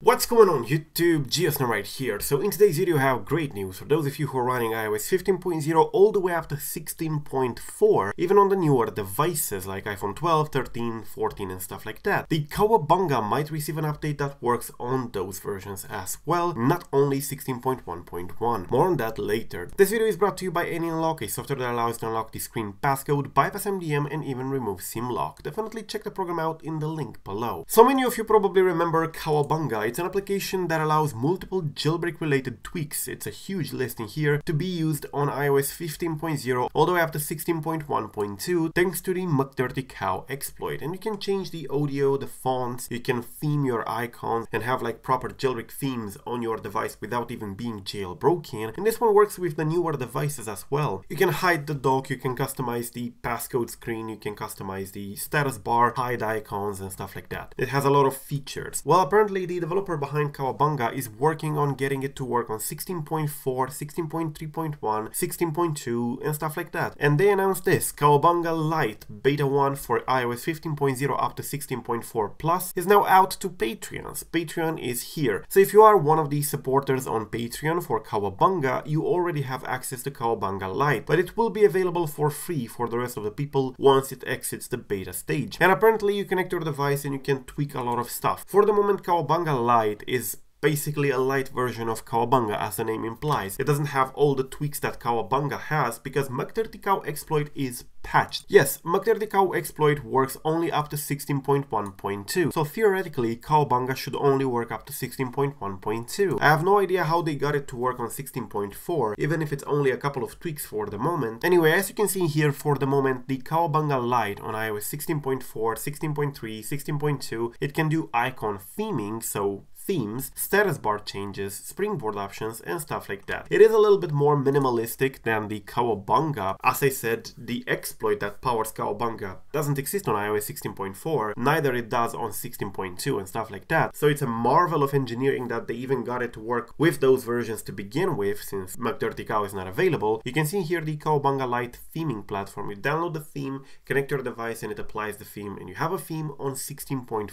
What's going on YouTube, GeoSn0w right here. So in today's video I have great news for those of you who are running iOS 15.0 all the way up to 16.4, even on the newer devices like iPhone 12, 13, 14 and stuff like that. The Cowabunga might receive an update that works on those versions as well, not only 16.1.1. More on that later. This video is brought to you by AnyUnlock, a software that allows to unlock the screen passcode, bypass MDM and even remove SIM-lock. Definitely check the program out in the link below. So many of you probably remember Cowabunga it's an application that allows multiple jailbreak related tweaks, it's a huge list in here, to be used on iOS 15.0 all the way up to 16.1.2 thanks to the McDirtyCow exploit. And you can change the audio, the fonts, you can theme your icons and have like proper jailbreak themes on your device without even being jailbroken. And this one works with the newer devices as well. You can hide the dock, you can customize the passcode screen, you can customize the status bar, hide icons and stuff like that. It has a lot of features. Well, apparently the developer developer behind Cowabunga is working on getting it to work on 16.4, 16.3.1, 16.2 and stuff like that. And they announced this, Cowabunga Lite Beta 1 for iOS 15.0 up to 16.4 Plus is now out to Patreons. Patreon is here. So if you are one of the supporters on Patreon for Cowabunga, you already have access to Cowabunga Lite, but it will be available for free for the rest of the people once it exits the beta stage. And apparently you connect your device and you can tweak a lot of stuff. For the moment, Cowabunga Lite is basically a light version of Cowabunga as the name implies. It doesn't have all the tweaks that Cowabunga has because McDirtyCow exploit is patched. Yes, McDirtyCow exploit works only up to 16.1.2, so theoretically Cowabunga should only work up to 16.1.2. I have no idea how they got it to work on 16.4, even if it's only a couple of tweaks for the moment. Anyway, as you can see here for the moment, the Cowabunga Lite on iOS 16.4, 16.3, 16.2, it can do icon theming, so themes, status bar changes, springboard options, and stuff like that. It is a little bit more minimalistic than the Cowabunga. As I said, the exploit that powers Cowabunga doesn't exist on iOS 16.4, neither it does on 16.2 and stuff like that. So it's a marvel of engineering that they even got it to work with those versions to begin with, since McDirtyCow is not available. You can see here the Cowabunga Lite theming platform. You download the theme, connect your device, and it applies the theme, and you have a theme on 16.4,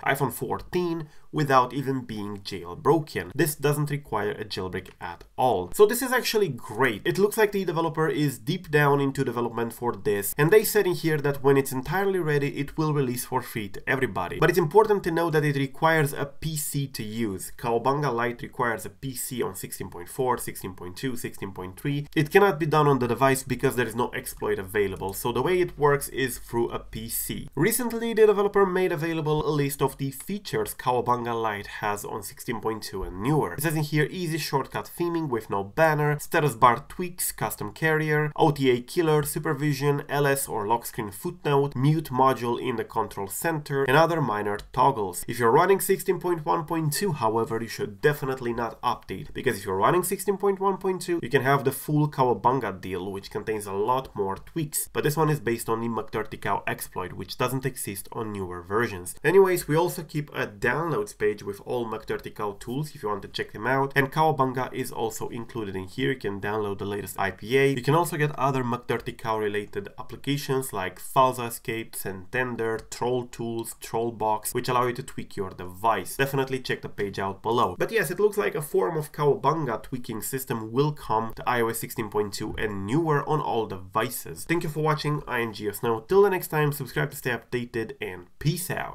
iPhone 14, without even even being jailbroken. This doesn't require a jailbreak at all. So this is actually great. It looks like the developer is deep down into development for this and they said in here that when it's entirely ready it will release for free to everybody. But it's important to know that it requires a PC to use. Cowabunga Lite requires a PC on 16.4, 16.2, 16.3. It cannot be done on the device because there is no exploit available. So the way it works is through a PC. Recently the developer made available a list of the features Cowabunga Lite has on 16.2 and newer. It says in here easy shortcut theming with no banner, status bar tweaks, custom carrier, OTA killer, supervision, LS or lock screen footnote, mute module in the control center, and other minor toggles. If you're running 16.1.2, however, you should definitely not update, because if you're running 16.1.2, you can have the full Cowabunga deal, which contains a lot more tweaks, but this one is based on the McDirtyCow exploit, which doesn't exist on newer versions. Anyways, we also keep a downloads page with all McDirtyCow tools if you want to check them out. And Cowabunga is also included in here. You can download the latest IPA. You can also get other McDirtyCow related applications like Filza Escape, Santander, Troll Tools, Trollbox, which allow you to tweak your device. Definitely check the page out below. But yes, it looks like a form of Cowabunga tweaking system will come to iOS 16.2 and newer on all devices. Thank you for watching, I am. Till the next time, subscribe to stay updated and peace out.